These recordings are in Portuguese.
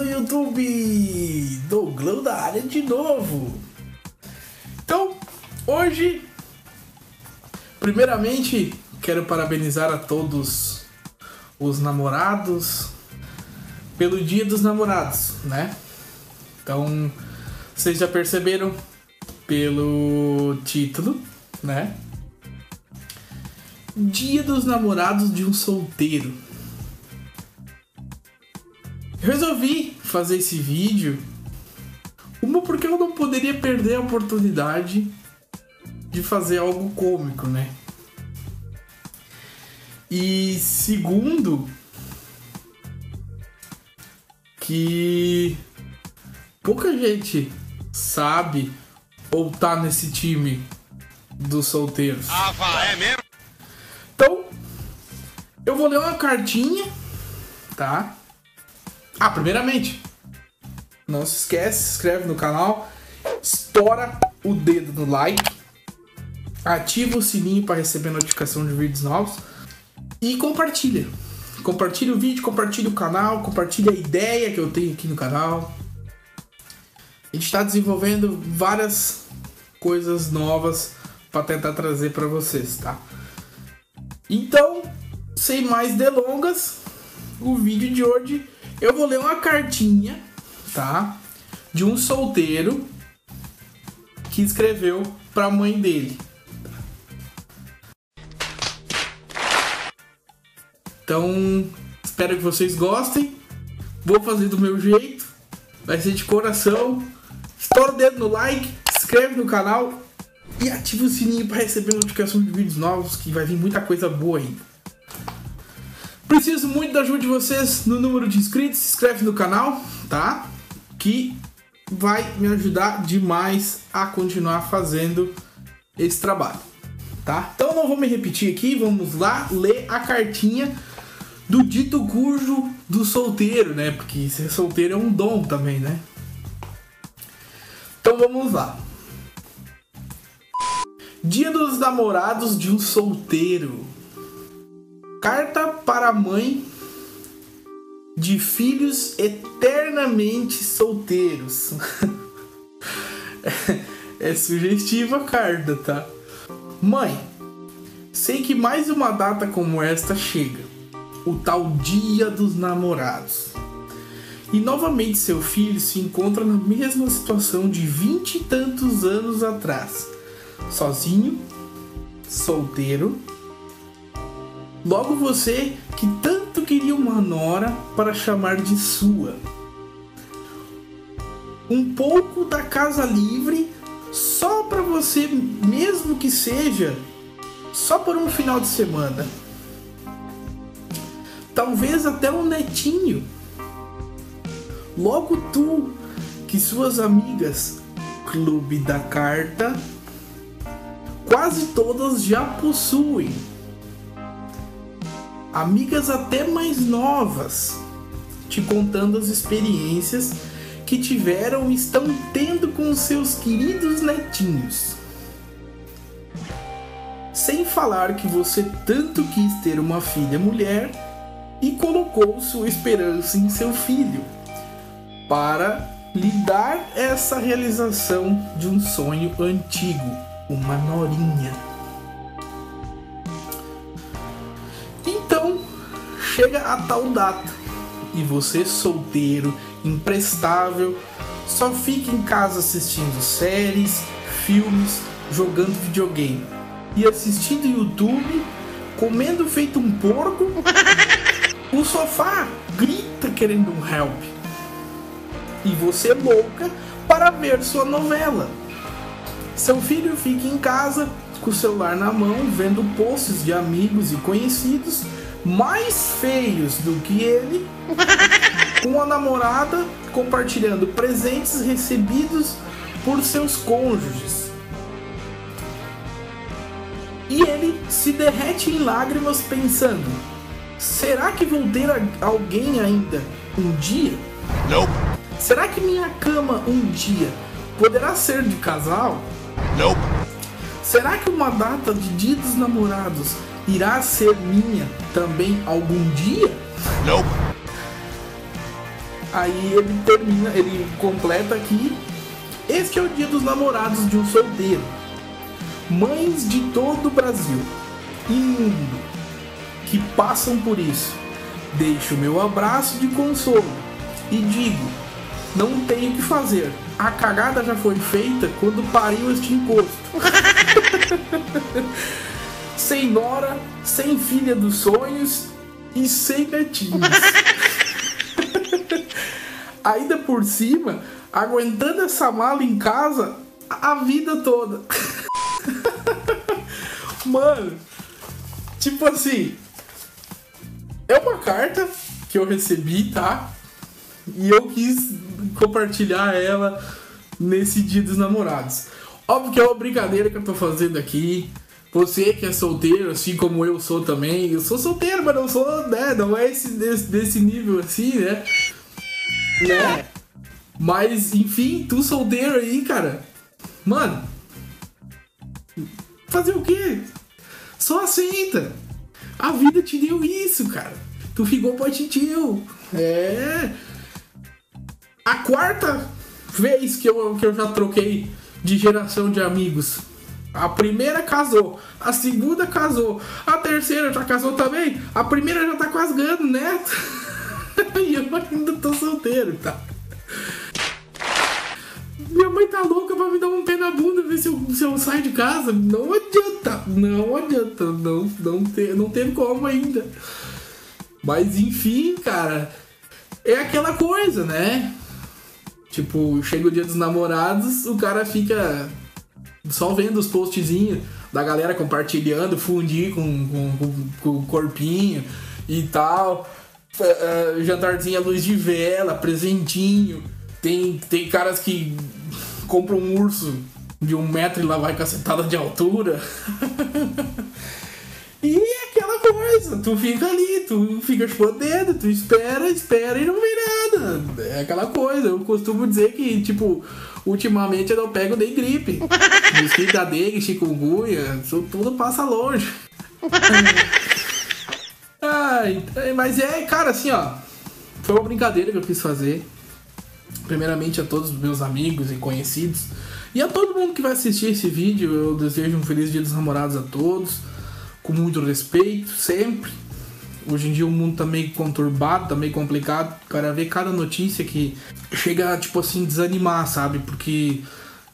do YouTube! Douglão da área de novo! Então, hoje, primeiramente, quero parabenizar a todos os namorados pelo Dia dos Namorados, né? Então, vocês já perceberam pelo título, né? Dia dos Namorados de um Solteiro. Resolvi fazer esse vídeo uma porque eu não poderia perder a oportunidade de fazer algo cômico, né? E segundo, que pouca gente sabe ou tá nesse time dos solteiros. Ah, vá, é mesmo? Então, eu vou ler uma cartinha, tá? Ah, primeiramente, não se esquece, se inscreve no canal, estoura o dedo no like, ativa o sininho para receber notificação de vídeos novos e compartilha. Compartilha o vídeo, compartilha o canal, compartilha a ideia que eu tenho aqui no canal. A gente está desenvolvendo várias coisas novas para tentar trazer para vocês, tá? Então, sem mais delongas, o vídeo de hoje eu vou ler uma cartinha, tá? De um solteiro que escreveu para a mãe dele. Então, espero que vocês gostem. Vou fazer do meu jeito. Vai ser de coração. Estoura o dedo no like, se inscreve no canal e ativa o sininho para receber notificação de vídeos novos, que vai vir muita coisa boa ainda. Preciso muito da ajuda de vocês no número de inscritos, se inscreve no canal, tá? Que vai me ajudar demais a continuar fazendo esse trabalho, tá? Então não vou me repetir aqui, vamos lá ler a cartinha do dito cujo do solteiro, né? Porque ser solteiro é um dom também, né? Então vamos lá. Dia dos namorados de um solteiro. Carta para a mãe de filhos eternamente solteiros. é, é sugestiva a carta, tá? Mãe, sei que mais uma data como esta chega. O tal Dia dos Namorados. E novamente seu filho se encontra na mesma situação de vinte e tantos anos atrás. Sozinho, solteiro. Logo você que tanto queria uma nora para chamar de sua. Um pouco da casa livre só para você, mesmo que seja só por um final de semana. Talvez até um netinho Logo tu, que suas amigas, Clube da Carta, quase todas já possuem. Amigas até mais novas, te contando as experiências que tiveram e estão tendo com seus queridos netinhos. Sem falar que você tanto quis ter uma filha mulher e colocou sua esperança em seu filho para lhe dar essa realização de um sonho antigo, uma norinha. Chega a tal data e você solteiro, imprestável, só fica em casa assistindo séries, filmes, jogando videogame e assistindo YouTube, comendo feito um porco. O sofá grita querendo um help e você louca para ver sua novela. Seu filho fica em casa com o celular na mão, vendo posts de amigos e conhecidos mais feios do que ele, com a namorada compartilhando presentes recebidos por seus cônjuges. E ele se derrete em lágrimas pensando: será que vou ter alguém ainda um dia? Nope. Será que minha cama um dia poderá ser de casal? Nope. Será que uma data de dia dos namorados irá ser minha também algum dia? Nope. Aí ele termina, ele completa aqui. Este é o dia dos namorados de um solteiro. Mães de todo o Brasil e mundo que passam por isso. Deixo meu abraço de consolo e digo: não tenho o que fazer. A cagada já foi feita quando pariu este encosto. sem nora, sem filha dos sonhos e sem netinhos. Ainda por cima, aguentando essa mala em casa a vida toda. Mano, tipo assim, é uma carta que eu recebi, tá? E eu quis compartilhar ela nesse dia dos namorados. Óbvio que é uma brincadeira que eu tô fazendo aqui. Você que é solteiro, assim como eu sou também. Eu sou solteiro, mas não sou, né? Não é esse, desse, desse nível assim, né? Né? Mas, enfim, tu solteiro aí, cara. Mano. Fazer o quê? Só aceita. A vida te deu isso, cara. Tu ficou tio. É. A quarta vez que eu, que eu já troquei de geração de amigos. A primeira casou, a segunda casou, a terceira já casou também, a primeira já tá quase ganhando neto. e eu ainda tô solteiro, tá? Minha mãe tá louca pra me dar um pé na bunda ver se eu, se eu saio de casa. Não adianta, não adianta, não, não, te, não teve como ainda. Mas enfim, cara, é aquela coisa, né? Tipo, chega o dia dos namorados, o cara fica só vendo os postzinhos da galera compartilhando, fundir com, com, com, o corpinho e tal. Uh, jantarzinho à luz de vela, presentinho. Tem, tem caras que compram um urso de um metro e lá vai cacetada de altura. e é aquela coisa, tu fica ali, tu fica escondendo, tu espera, espera e não vem nada. É aquela coisa, eu costumo dizer que, tipo, ultimamente eu não pego nem gripe. Mosquito da dengue, chikungunya, tudo passa longe. Ai, mas é, cara, assim, ó. Foi uma brincadeira que eu quis fazer. Primeiramente a todos os meus amigos e conhecidos. E a todo mundo que vai assistir esse vídeo, eu desejo um feliz dia dos namorados a todos. Com muito respeito, sempre. Hoje em dia o mundo tá meio conturbado, tá meio complicado. O cara vê cada notícia que chega, tipo assim, desanimar, sabe? Porque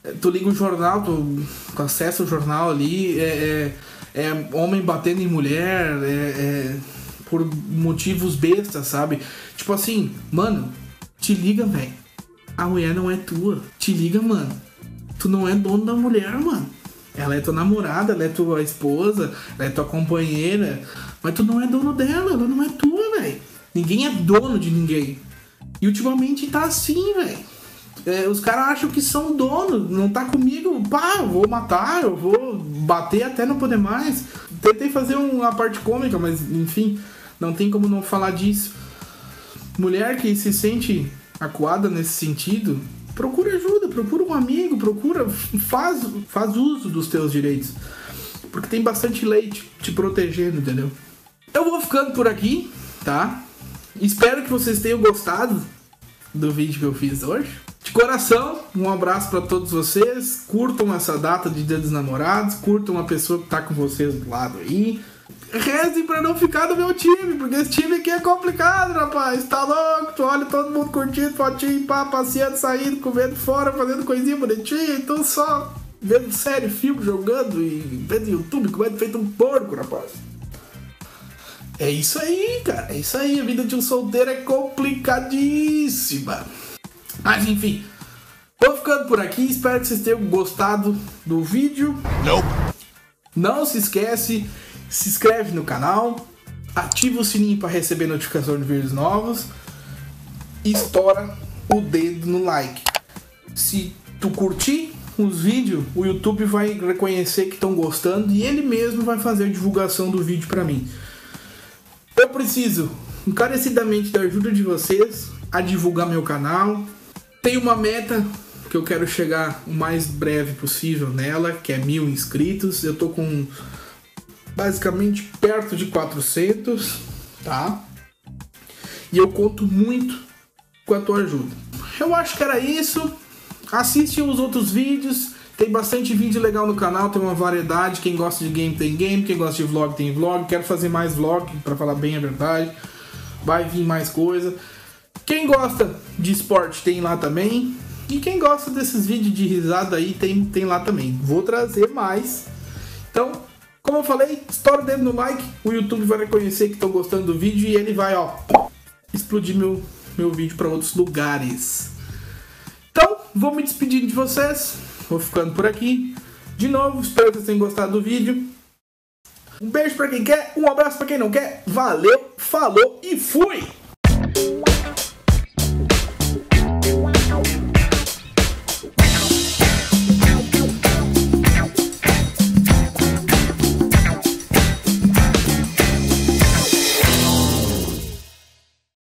eh, tu liga o jornal, tu, acessa o jornal ali, é, é, é homem batendo em mulher, é, é, por motivos bestas, sabe? Tipo assim, mano, te liga, velho. A mulher não é tua. Te liga, mano. Tu não é dono da mulher, mano. Ela é tua namorada, ela é tua esposa, ela é tua companheira. Mas tu não é dono dela, ela não é tua, velho. Ninguém é dono de ninguém. E ultimamente tá assim, velho. É, os caras acham que são donos, não tá comigo, pá, eu vou matar, eu vou bater até não poder mais. Tentei fazer uma parte cômica, mas enfim, não tem como não falar disso. Mulher que se sente acuada nesse sentido, procura ajuda, procura um amigo, procura, faz, faz uso dos teus direitos. Porque tem bastante lei te, te protegendo, entendeu? Eu vou ficando por aqui, tá? Espero que vocês tenham gostado do vídeo que eu fiz hoje. De coração, um abraço para todos vocês. Curtam essa data de Dia dos Namorados, curtam a pessoa que tá com vocês do lado aí. Rezem pra não ficar no meu time, porque esse time aqui é complicado, rapaz. Tá louco? Tu olha todo mundo curtindo, fotinho, pá, passeando, saindo, comendo fora, fazendo coisinha bonitinha. Então só vendo série, filme, jogando e vendo YouTube, comendo feito um porco, rapaz. É isso aí, cara. É isso aí. A vida de um solteiro é complicadíssima. Mas enfim. Vou ficando por aqui. Espero que vocês tenham gostado do vídeo. Não. Não se esquece, se inscreve no canal, ativa o sininho para receber notificação de vídeos novos e estoura o dedo no like. Se tu curtir os vídeos, o YouTube vai reconhecer que estão gostando e ele mesmo vai fazer a divulgação do vídeo para mim. Eu preciso encarecidamente da ajuda de vocês a divulgar meu canal. Tenho uma meta que eu quero chegar o mais breve possível nela, que é mil inscritos. Eu tô com basicamente perto de 400, tá? E eu conto muito com a tua ajuda. Eu acho que era isso. Assiste os outros vídeos. Tem bastante vídeo legal no canal, tem uma variedade. Quem gosta de game tem game, quem gosta de vlog tem vlog. Quero fazer mais vlog, para falar bem a verdade. Vai vir mais coisa. Quem gosta de esporte tem lá também. E quem gosta desses vídeos de risada aí tem, tem lá também. Vou trazer mais. Então, como eu falei, estoura o dedo no like. O YouTube vai reconhecer que estou gostando do vídeo e ele vai, ó, explodir meu, meu vídeo para outros lugares. Então, vou me despedindo de vocês. Vou ficando por aqui. De novo, espero que vocês tenham gostado do vídeo. Um beijo para quem quer, um abraço para quem não quer. Valeu, falou e fui!